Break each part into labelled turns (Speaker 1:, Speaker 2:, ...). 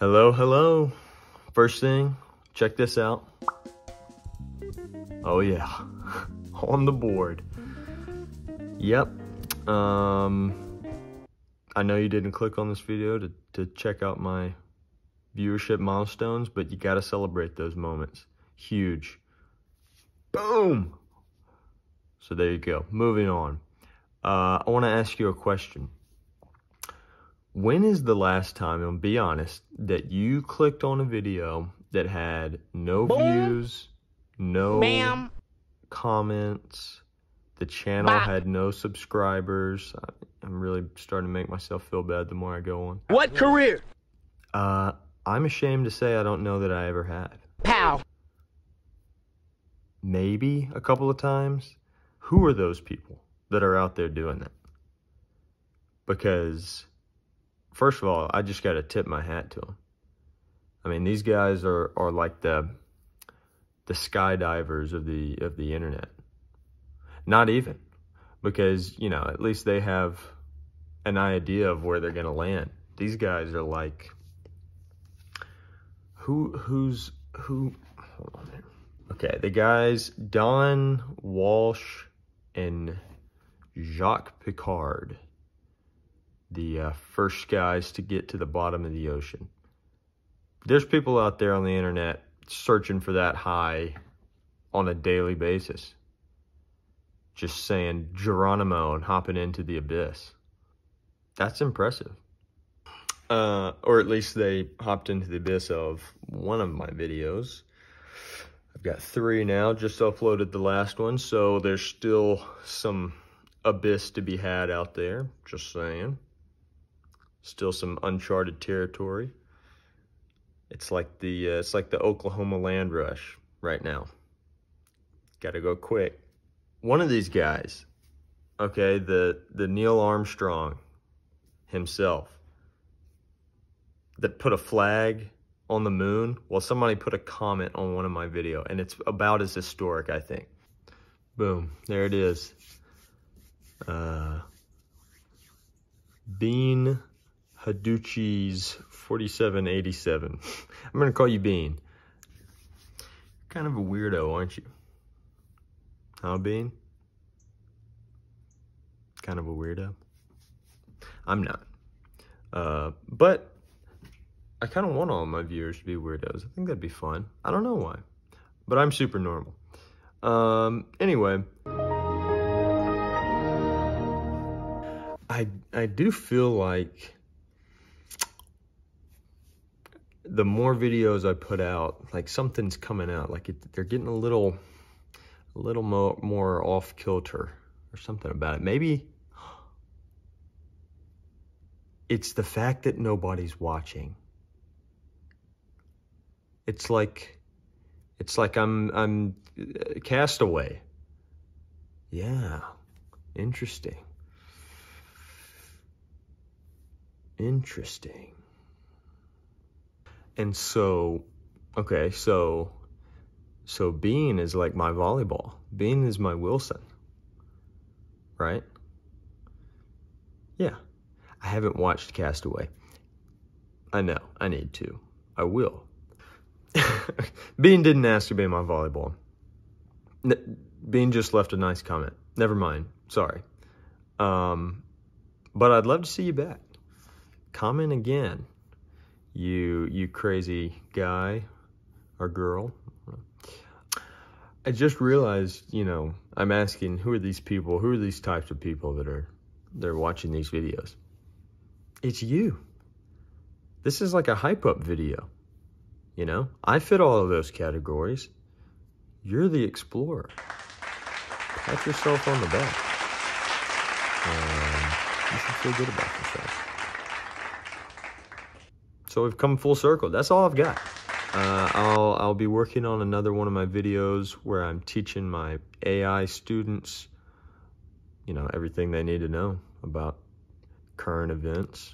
Speaker 1: Hello, hello. First thing, check this out. Oh yeah, on the board. Yep. Um, I know you didn't click on this video to, to check out my viewership milestones, but you gotta celebrate those moments. Huge. Boom! So there you go. Moving on. Uh, I wanna ask you a question. When is the last time, and be honest, that you clicked on a video that had no
Speaker 2: Boom.
Speaker 1: views, no
Speaker 2: Bam.
Speaker 1: comments, the channel
Speaker 2: Bop.
Speaker 1: had no subscribers? I'm really starting to make myself feel bad the more I go on.
Speaker 2: What career?
Speaker 1: Uh, I'm ashamed to say I don't know that I ever had.
Speaker 2: Pow.
Speaker 1: Maybe a couple of times. Who are those people that are out there doing that? Because, first of all, I just got to tip my hat to them. I mean, these guys are, are like the the skydivers of the of the internet. Not even, because you know at least they have an idea of where they're gonna land. These guys are like who who's who. Okay, the guys Don Walsh and Jacques Piccard, the uh, first guys to get to the bottom of the ocean. There's people out there on the internet searching for that high on a daily basis. Just saying Geronimo and hopping into the abyss. That's impressive. Uh, or at least they hopped into the abyss of one of my videos. I've got three now, just uploaded the last one, so there's still some abyss to be had out there, just saying. Still some uncharted territory. It's like the uh, it's like the Oklahoma land rush right now. Got to go quick. One of these guys, okay, the the Neil Armstrong himself that put a flag on the moon. Well, somebody put a comment on one of my video, and it's about as historic, I think. Boom, there it is. Uh, Bean Haduchi's 4787. I'm gonna call you Bean. Kind of a weirdo, aren't you? Huh, Bean? Kind of a weirdo. I'm not. Uh, but I kind of want all my viewers to be weirdos. I think that'd be fun. I don't know why, but I'm super normal. Um, anyway, I I do feel like the more videos I put out, like something's coming out, like it, they're getting a little, a little more more off kilter or something about it. Maybe it's the fact that nobody's watching. It's like, it's like I'm I'm uh, castaway. Yeah, interesting. Interesting. And so, okay, so, so Bean is like my volleyball. Bean is my Wilson, right? Yeah. I haven't watched Castaway. I know, I need to. I will. Bean didn't ask to be my volleyball. N- Bean just left a nice comment. Never mind. Sorry. Um, but I'd love to see you back. Comment again. You you crazy guy or girl. I just realized, you know, I'm asking who are these people? Who are these types of people that are they're watching these videos? It's you. This is like a hype up video. You know, I fit all of those categories. You're the explorer. Pat yourself on the back. Um, you should feel good about yourself. So we've come full circle. That's all I've got. Uh, I'll I'll be working on another one of my videos where I'm teaching my AI students, you know, everything they need to know about current events.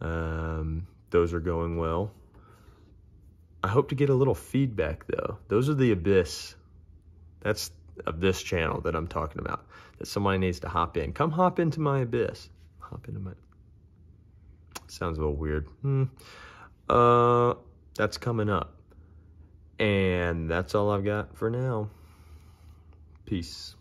Speaker 1: Um, those are going well. I hope to get a little feedback though. Those are the abyss. That's of this channel that I'm talking about. That somebody needs to hop in. Come hop into my abyss. Hop into my sounds a little weird. Hmm. Uh, that's coming up. And that's all I've got for now. Peace.